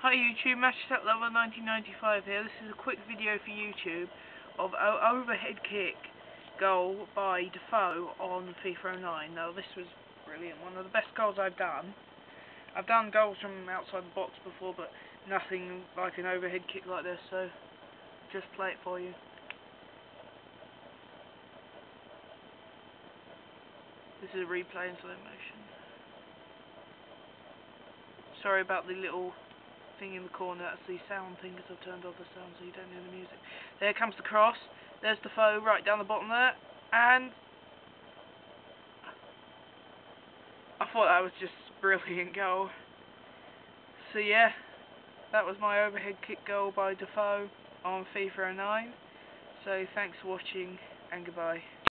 Hi YouTube, Match Attax Lover 1995 here. This is a quick video for YouTube of o overhead kick goal by Defoe on FIFA 09. Now this was brilliant, one of the best goals I've done. I've done goals from outside the box before, but nothing like an overhead kick like this, so just play it for you. This is a replay in slow motion. Sorry about the little thing in the corner, that's the sound thing because I've turned off the sound so you don't hear the music. There comes the cross, there's Defoe right down the bottom there, and I thought that was just brilliant goal. So yeah, that was my overhead kick goal by Defoe on FIFA 09. So thanks for watching and goodbye.